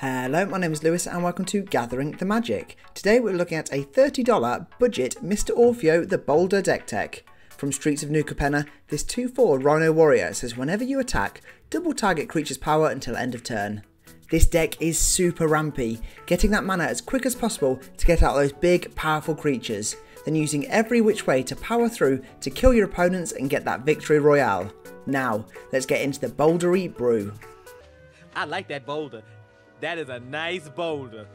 Hello, my name is Lewis and welcome to Gathering the Magic. Today we're looking at a $30 budget Mr. Orfeo the Boulder deck tech. From Streets of New Capenna, this 2-4 Rhino Warrior says whenever you attack, double target creature's power until end of turn. This deck is super rampy, getting that mana as quick as possible to get out those big, powerful creatures, then using every which way to power through to kill your opponents and get that victory royale. Now, let's get into the bouldery brew. I like that boulder. That is a nice boulder.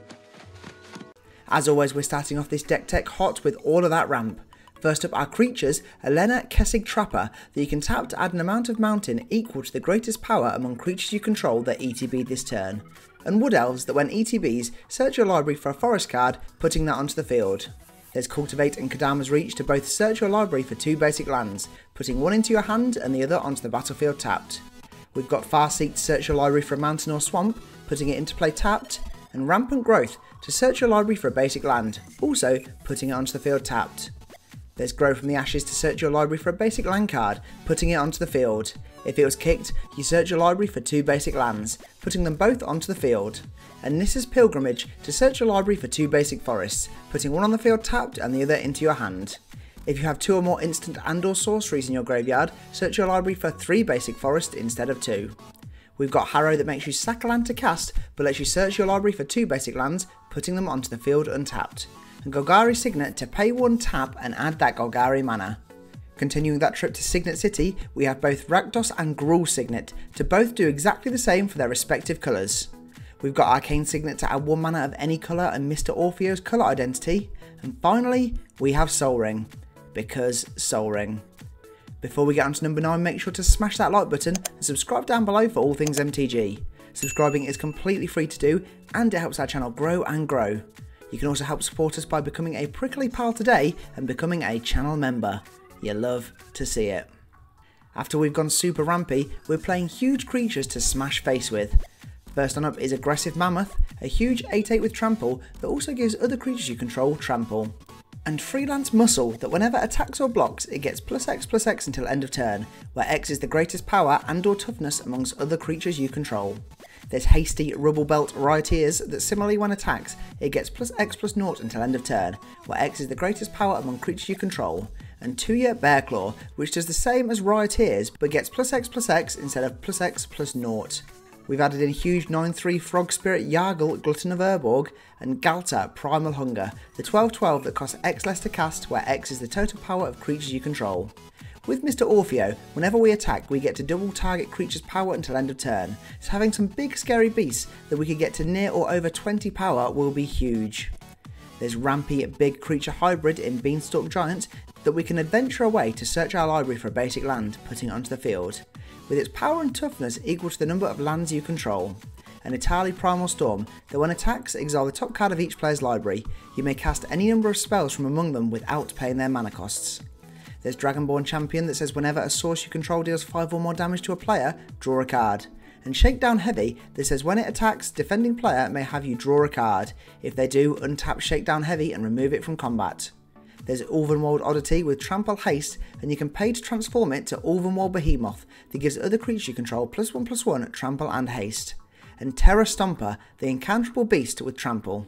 As always, we're starting off this deck tech hot with all of that ramp. First up are creatures, Alena Kessig Trapper, that you can tap to add an amount of mountain equal to the greatest power among creatures you control that ETB this turn. And Wood Elves that when ETBs, search your library for a forest card, putting that onto the field. There's Cultivate and Kodama's Reach to both search your library for two basic lands, putting one into your hand and the other onto the battlefield tapped. We've got Farseek to search your library for a mountain or swamp, putting it into play tapped, and Rampant Growth to search your library for a basic land, also putting it onto the field tapped. There's Grow from the Ashes to search your library for a basic land card, putting it onto the field. If it was kicked, you search your library for two basic lands, putting them both onto the field. And Nissa's Pilgrimage to search your library for two basic forests, putting one on the field tapped and the other into your hand. If you have two or more instant and or sorceries in your graveyard, search your library for three basic forests instead of two. We've got Harrow that makes you sack a land to cast, but lets you search your library for two basic lands, putting them onto the field untapped. And Golgari Signet to pay one tap and add that Golgari mana. Continuing that trip to Signet City, we have both Rakdos and Gruul Signet to both do exactly the same for their respective colours. We've got Arcane Signet to add one mana of any colour and Mr. Orfeo's colour identity. And finally, we have Sol Ring. Because Sol Ring. Before we get on to number 9, make sure to smash that like button and subscribe down below for all things MTG. Subscribing is completely free to do and it helps our channel grow and grow. You can also help support us by becoming a prickly pal today and becoming a channel member. You love to see it. After we've gone super rampy, we're playing huge creatures to smash face with. First on up is Aggressive Mammoth, a huge 8-8 with trample that also gives other creatures you control trample and Freelance Muscle that whenever attacks or blocks it gets plus X plus X until end of turn, where X is the greatest power and or toughness amongst other creatures you control. There's Hasty Rubblebelt Rioters that similarly when attacks it gets plus X plus naught until end of turn, where X is the greatest power among creatures you control. And Tuya Bearclaw, which does the same as Rioters but gets plus X plus X instead of plus X plus naught. We've added in huge 9-3 Frog Spirit Yargle Glutton of Urborg and Galta, Primal Hunger, the 12-12 that costs X less to cast where X is the total power of creatures you control. With Mr. Orfeo, whenever we attack we get to double target creature's power until end of turn, so having some big scary beasts that we could get to near or over 20 power will be huge. There's Rampy Big Creature Hybrid in Beanstalk Giant that we can adventure away to search our library for a basic land, putting it onto the field with its power and toughness equal to the number of lands you control. An Etali Primal Storm that when attacks exile the top card of each player's library, you may cast any number of spells from among them without paying their mana costs. There's Dragonborn Champion that says whenever a source you control deals 5 or more damage to a player, draw a card. And Shakedown Heavy that says when it attacks, defending player may have you draw a card. If they do, untap Shakedown Heavy and remove it from combat. There's Ulvenwald Oddity with Trample Haste, and you can pay to transform it to Ulvenwald Behemoth that gives other creatures you control plus 1 plus 1 Trample and Haste. And Terra Stomper, the Incounterable Beast with Trample.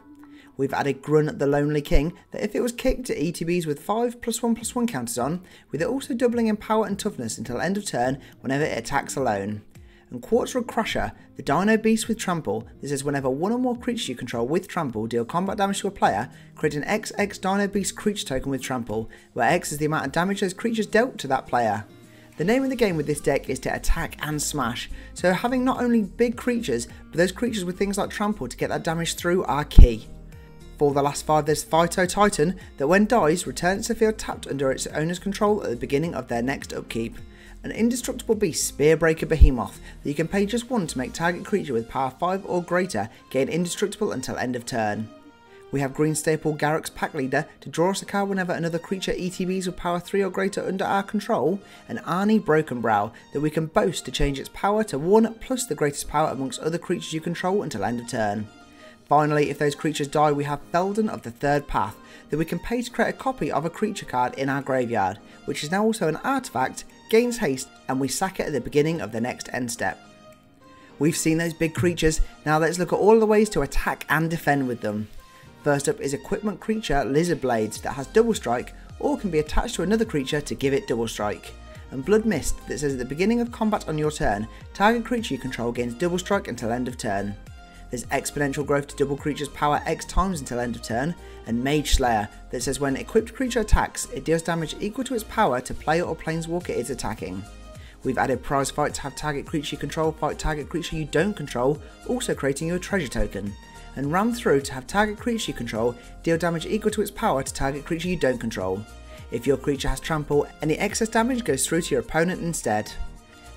We've added Grunn the Lonely King that if it was kicked to ETBs with 5 plus 1 plus 1 counters on, with it also doubling in power and toughness until end of turn whenever it attacks alone and Quartzwood Crusher, the Dino Beast with Trample that says whenever one or more creatures you control with Trample deal combat damage to a player, create an XX Dino Beast creature token with Trample, where X is the amount of damage those creatures dealt to that player. The name of the game with this deck is to attack and smash, so having not only big creatures, but those creatures with things like Trample to get that damage through are key. For the last five, there's Phytotitan that when dies, returns to field tapped under its owner's control at the beginning of their next upkeep an indestructible beast Spearbreaker Behemoth that you can pay just one to make target creature with power 5 or greater gain indestructible until end of turn. We have Green Staple Garruk's Pack Leader to draw us a card whenever another creature ETBs with power 3 or greater under our control, and Arni Brokenbrow that we can boast to change its power to 1 plus the greatest power amongst other creatures you control until end of turn. Finally, if those creatures die, we have Feldon of the Third Path that we can pay to create a copy of a creature card in our graveyard, which is now also an artifact gains haste, and we sack it at the beginning of the next end step. We've seen those big creatures, now let's look at all the ways to attack and defend with them. First up is equipment creature Lizard Blades that has double strike or can be attached to another creature to give it double strike. And Blood Mist that says at the beginning of combat on your turn, target creature you control gains double strike until end of turn. There's exponential growth to double creature's power X times until end of turn, and Mage Slayer that says when equipped creature attacks, it deals damage equal to its power to player or planeswalker it's attacking. We've added prize fight to have target creature you control fight target creature you don't control, also creating you a treasure token. And ram through to have target creature you control deal damage equal to its power to target creature you don't control. If your creature has trample, any excess damage goes through to your opponent instead.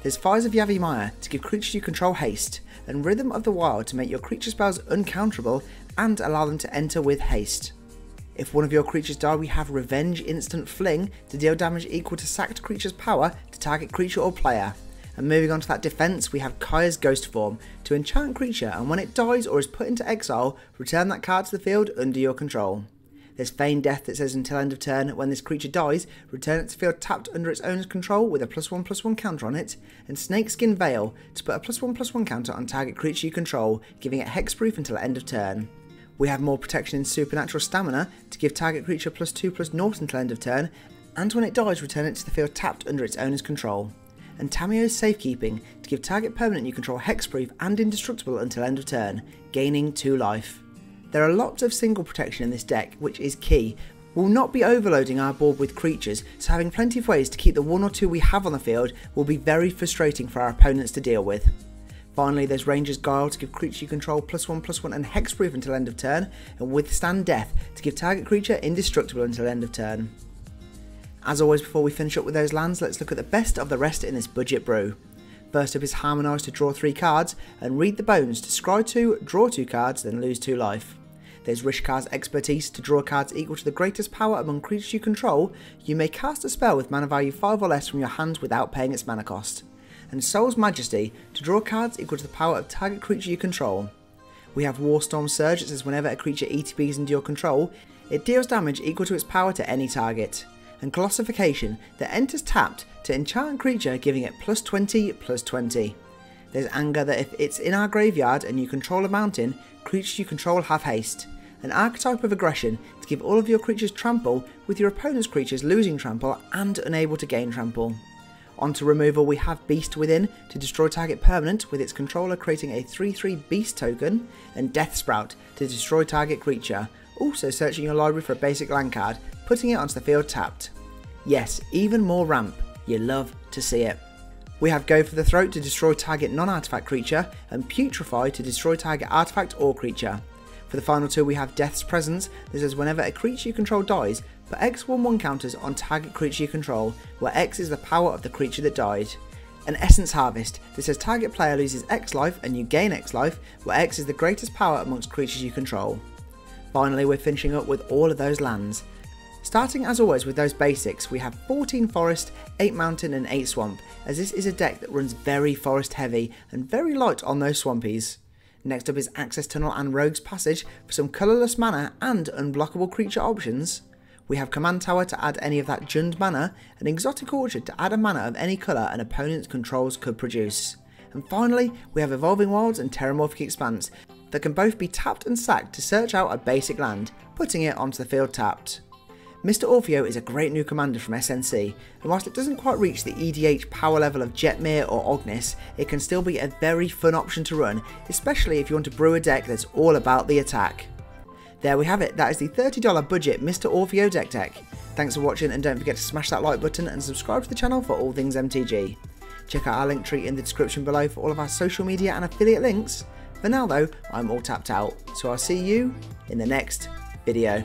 There's Fires of Yavimaya to give creatures you control haste, and Rhythm of the Wild to make your creature spells uncounterable and allow them to enter with haste. If one of your creatures die, we have Revenge Instant Fling to deal damage equal to sacked creature's power to target creature or player. And moving on to that defense, we have Kaya's Ghostform to enchant creature, and when it dies or is put into exile, return that card to the field under your control. There's Feign Death that says until end of turn, when this creature dies, return it to field tapped under its owner's control with a plus one plus one counter on it, and Snakeskin Veil to put a plus one plus one counter on target creature you control, giving it hexproof until end of turn. We have more protection in Supernatural Stamina to give target creature plus 2 plus 0 until end of turn, and when it dies, return it to the field tapped under its owner's control. And Tamiyo's Safekeeping to give target permanent you control hexproof and indestructible until end of turn, gaining 2 life. There are lots of single protection in this deck, which is key. We'll not be overloading our board with creatures, so having plenty of ways to keep the one or two we have on the field will be very frustrating for our opponents to deal with. Finally, there's Ranger's Guile to give creature you control plus one plus one and hexproof until end of turn, and Withstand Death to give target creature indestructible until end of turn. As always, before we finish up with those lands, let's look at the best of the rest in this budget brew. First up is Harmonise to draw 3 cards, and Read the Bones to scry 2, draw 2 cards, then lose 2 life. There's Rishkar's Expertise to draw cards equal to the greatest power among creatures you control. You may cast a spell with mana value 5 or less from your hands without paying its mana cost and Soul's Majesty to draw cards equal to the power of target creature you control. We have Warstorm Surge that says whenever a creature ETBs into your control, it deals damage equal to its power to any target. And Colossification that enters tapped to enchant a creature giving it plus 20 plus 20. There's Anger that if it's in our graveyard and you control a mountain, creatures you control have haste. An archetype of aggression to give all of your creatures trample with your opponent's creatures losing trample and unable to gain trample. Onto removal we have Beast Within to destroy target permanent with its controller creating a 3-3 Beast token and Death Sprout to destroy target creature, also searching your library for a basic land card, putting it onto the field tapped. Yes, even more ramp, you love to see it. We have Go for the Throat to destroy target non-artifact creature and Putrefy to destroy target artifact or creature. For the final two we have Death's Presence that says whenever a creature you control dies, Put X 1 1 counters on target creature you control, where X is the power of the creature that died. An Essence Harvest that says target player loses X life and you gain X life, where X is the greatest power amongst creatures you control. Finally, we're finishing up with all of those lands. Starting as always with those basics, we have 14 Forest, 8 Mountain and 8 Swamp, as this is a deck that runs very forest heavy and very light on those swampies. Next up is Access Tunnel and Rogue's Passage for some colourless mana and unblockable creature options. We have Command Tower to add any of that Jund mana, an Exotic Orchard to add a mana of any colour an opponent's controls could produce. And finally, we have Evolving Wilds and Terramorphic Expanse that can both be tapped and sacked to search out a basic land, putting it onto the field tapped. Mr. Orfeo is a great new commander from SNC, and whilst it doesn't quite reach the EDH power level of Jetmir or Ognis, it can still be a very fun option to run, especially if you want to brew a deck that's all about the attack. There we have it, that is the $30 budget Mr. Orfeo Deck Tech. Thanks for watching and don't forget to smash that like button and subscribe to the channel for all things MTG. Check out our link tree in the description below for all of our social media and affiliate links. For now though, I'm all tapped out, so I'll see you in the next video.